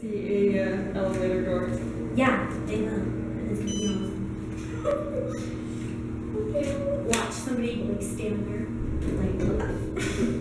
see a uh, elevator door. Yeah, they will. And it's gonna be awesome. Watch somebody like stand there, like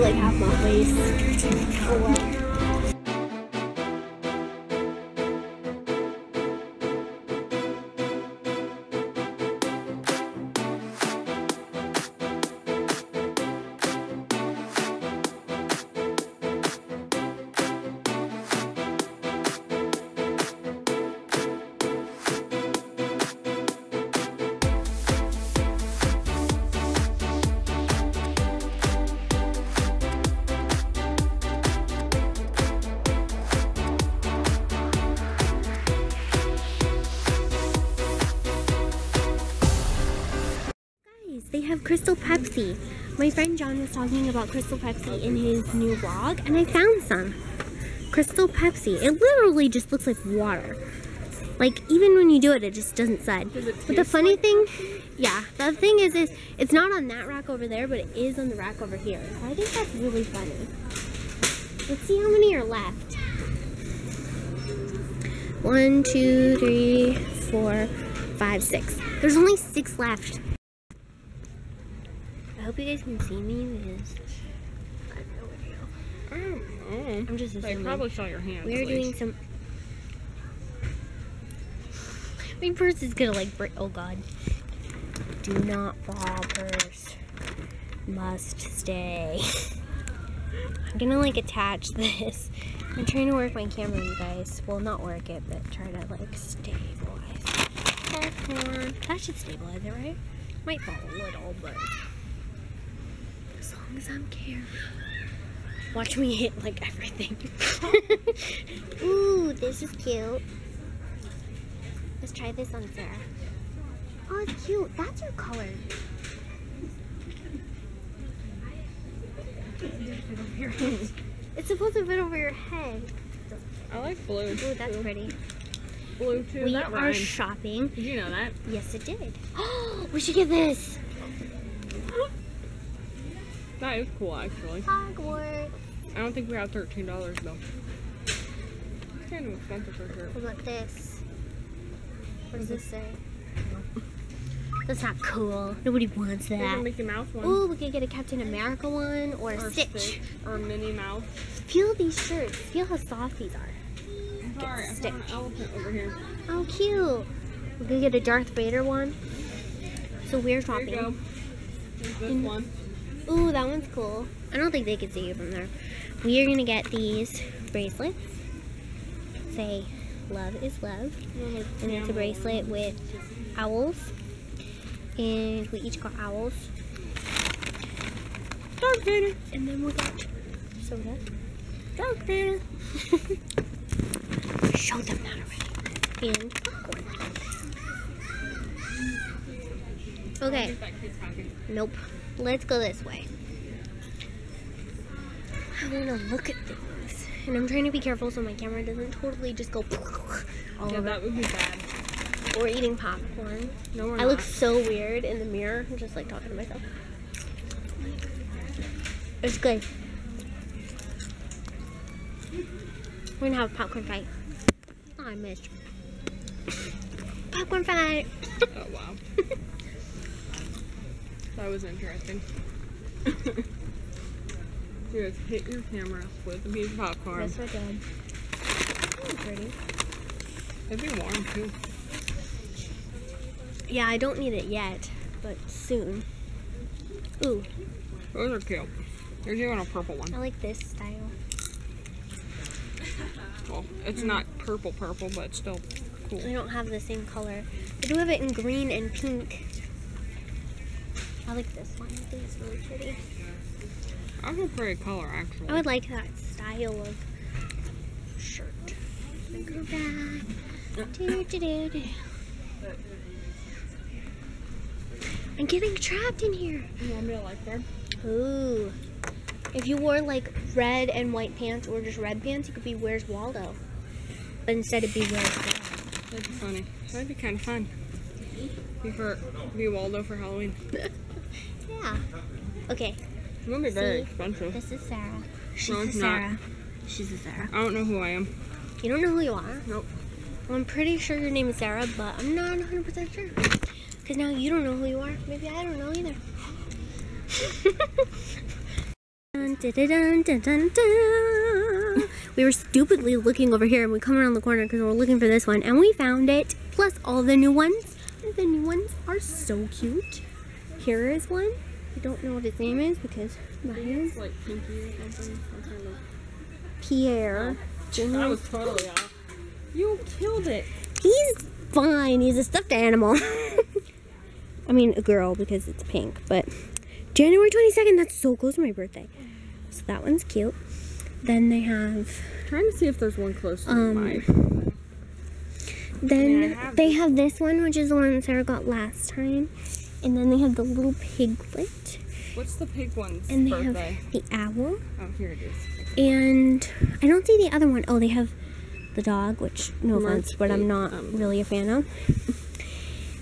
Like half my waist? Oh. They have Crystal Pepsi. My friend John was talking about Crystal Pepsi in his new vlog, and I found some. Crystal Pepsi. It literally just looks like water. Like, even when you do it, it just doesn't sud. But the funny like thing, yeah, the thing is, is it's not on that rack over there, but it is on the rack over here. So I think that's really funny. Let's see how many are left. One, two, three, four, five, six. There's only six left. I hope you guys can see me because I have no idea. I don't know. Mm-hmm. I'm just They assuming. probably saw your hands. We're doing least. some. My purse is gonna like break. Oh god. Do not fall, purse. Must stay. I'm gonna like attach this. I'm trying to work my camera, you guys. Well, not work it, but try to like stabilize. That should stabilize it, right? Might fall a little, but long as I'm careful. Watch me hit like everything. Ooh, this is cute. Let's try this on Sarah. Oh, it's cute. That's your color. It's supposed to fit over your head. I like blue. Ooh, that's too. pretty. Blue too. We that are shopping. Did you know that? Yes, it did. Oh, we should get this. That is cool, actually. Hogwarts. I don't think we have thirteen dollars though. It's kind of expensive for sure. What about this? What does mm-hmm. this say? That's not cool. Nobody wants that. There's a. Mickey Mouse one. Ooh, we could get a Captain America one or a or Stitch. Or Minnie Mouse. Feel these shirts. Feel how soft these are. Sorry, I Stitch. found an elephant over here. Oh, cute. We could get a Darth Vader one. So we're shopping. There you go. There's this one. Ooh, that one's cool. I don't think they could see you from there. We are gonna get these bracelets. Say, love is love. And it's a bracelet with owls. And we each got owls. Darth Vader. And then we got soda. Darth Vader. Show them that already. And popcorn. Okay. Nope. Let's go this way. I want to look at things. And I'm trying to be careful so my camera doesn't totally just go all Yeah, over. that would be bad. We're eating popcorn. No, we're I not. look so weird in the mirror. I'm just like talking to myself. It's good. We're gonna have a popcorn fight. Oh, I missed. Popcorn fight. Oh wow. that was interesting. you just hit your camera with a piece of popcorn. Yes, I did. Oh, pretty. It'd be warm too. Yeah, I don't need it yet, but soon. Ooh, Those are cute. There's even a purple one. I like this style. Well, it's mm. not purple purple, but still cool. I don't have the same color. I do have it in green and pink. I like this one. I think it's really pretty. That's a pretty color, actually. I would like that style of shirt. Go back. Do-do-do-do. I'm getting trapped in here. You want me a lifeguard? Ooh. If you wore like red and white pants or just red pants, you could be Where's Waldo. But instead it'd be Where's Waldo. That'd be funny. That'd be kind of fun. Be for be Waldo for Halloween. Yeah. Okay, be very expensive. this is Sarah. She's No, a it's not. Sarah. She's a Sarah. I don't know who I am. You don't know who you are? Nope. Well, I'm pretty sure your name is Sarah, but I'm not 100% sure. Because now you don't know who you are. Maybe I don't know either. Dun, dun, dun. We were stupidly looking over here and we come around the corner because we are looking for this one and we found it. Plus all the new ones. The new ones are so cute. Here is one. I don't know what its name is because my hands. It's like pinky or something. Kind of- Pierre. That was totally off. You killed it. He's fine. He's a stuffed animal. I mean, a girl because it's pink. But January 22nd, that's so close to my birthday. So that one's cute. Then they have, trying to see if there's one close to Um, my. then Yeah, I have they have this one, which is the one Sarah got last time. And then they have the little piglet. What's the pig one's And they birthday? have the owl. Oh, here it is. And I don't see the other one. Oh, they have the dog, which no March offense, but I'm not um, really a fan of.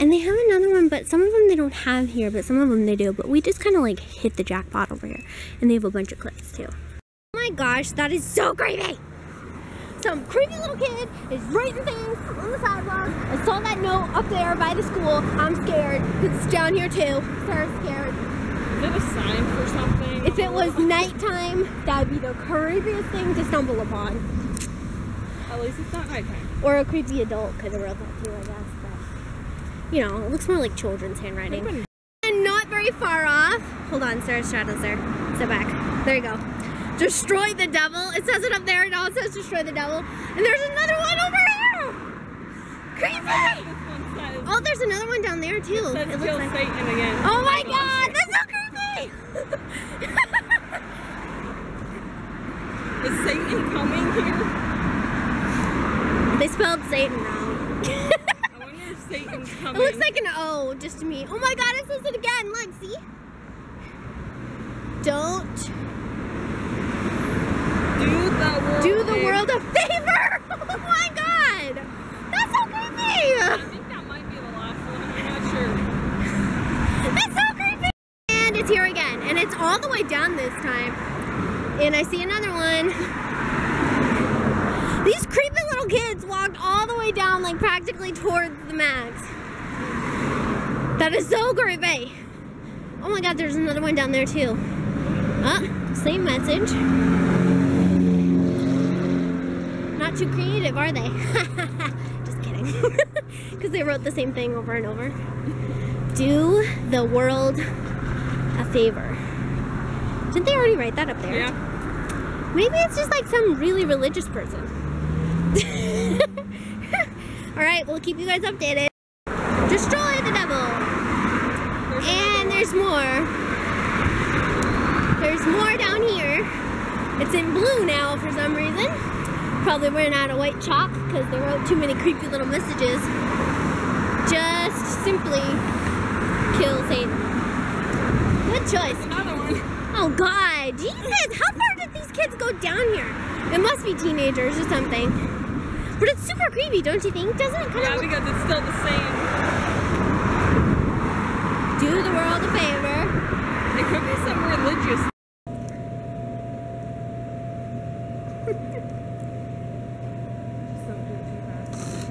And they have another one, but some of them they don't have here, but some of them they do. But we just kind of like hit the jackpot over here. And they have a bunch of clips too. Oh my gosh, that is so creepy! Some creepy little kid is writing things on the sidewalk. I saw that note up there by the school. I'm scared. It's down here too. Sarah's scared. Is it a sign for something? If it was nighttime, that'd be the creepiest thing to stumble upon. At least it's not nighttime. Or a creepy adult could have wrote that too, I guess. But, you know, it looks more like children's handwriting. And not very far off. Hold on, Sarah's shadows there. Step back. There you go. Destroy the devil. It says it up there. Now it says destroy the devil. And there's another one over here. Creepy. Oh, says, Oh, there's another one down there too. says It looks kill like. Satan again. Oh my gosh. god, that's so creepy. Is Satan coming here? they spelled Satan wrong. I wonder if Satan's It looks like an O just to me. Oh my god, it says it again. Look, see? Don't do the world. do the a- world a favor. Oh my god. That's so creepy! I think that might be the last one. I'm not sure. That's so creepy. And it's here again. And it's all the way down this time. And I see another one. These creepy little kids walked all the way down, like practically towards the max. That is so creepy. Oh my god, there's another one down there too. Ah, same message. Too creative, are they? Just kidding. Because they wrote the same thing over and over. Do the world a favor. Didn't they already write that up there? Yeah. Maybe it's just like some really religious person. All right, we'll keep you guys updated. Destroy the devil. There's And there's more. There's more down here. It's in blue now for some reason. Probably ran out of white chalk because they wrote too many creepy little messages. Just simply kill Satan. Good choice. another one. Oh God, Jesus! How far did these kids go down here? It must be teenagers or something. But it's super creepy, don't you think? Doesn't it kind Yeah, of because it's still the same. do the world a favor? It could be some religious. Just don't do it too fast.